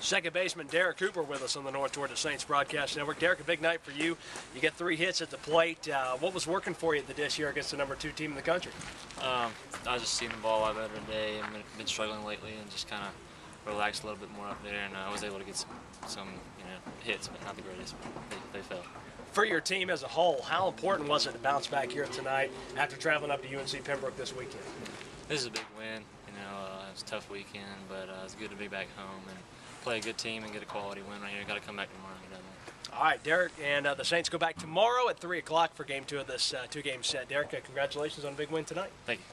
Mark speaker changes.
Speaker 1: Second baseman Derek Hooper with us on the North Georgia Saints broadcast network. Derek, a big night for you. You get three hits at the plate. Uh, what was working for you at the dish here against the number two team in the country?
Speaker 2: Um, I was just seeing the ball a lot better today. I've been, been struggling lately and just kind of relaxed a little bit more up there, and uh, I was able to get some, some you know, hits, but not the greatest. They, they fell.
Speaker 1: For your team as a whole, how important was it to bounce back here tonight after traveling up to UNC Pembroke this weekend?
Speaker 2: This is a big win. You know, uh, it was a tough weekend, but uh, it's good to be back home and play a good team and get a quality win right here. Got to come back tomorrow and get done there.
Speaker 1: All right, Derek, and uh, the Saints go back tomorrow at 3 o'clock for game two of this uh, two game set. Derek, uh, congratulations on a big win tonight.
Speaker 2: Thank you.